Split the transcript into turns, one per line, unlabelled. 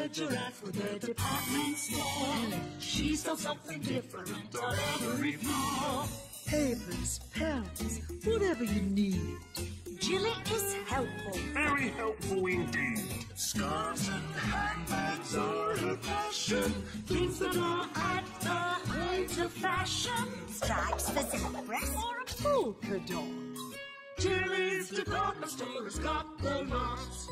the giraffe with the department store. She sells something different on every floor.
Papers, pens, whatever you need.
Jilly is helpful.
Very helpful indeed.
Scarves and handbags are her passion. Things that are at the height of fashion.
Stripes for zebras.
Or a polka dot.
Jilly's department store has got the lots.